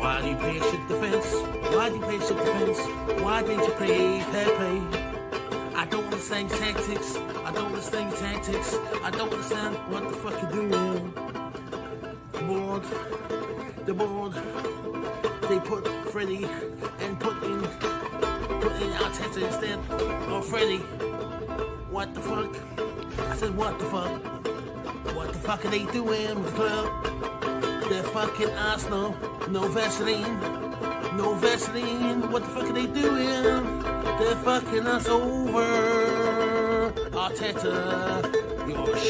Why do you play a shit defense? Why do you play a shit defense? Why didn't you play Pepe? I don't understand tactics. I don't understand tactics. I don't understand what the fuck you're doing. The board, the board, they put Freddy and put in, put in Arteta instead of Freddy. What the fuck? I said, what the fuck? What the fuck are they doing with the club? They're fucking Arsenal. No Vaseline. No Vaseline. What the fuck are they doing? They're fucking us over. Arteta, you're.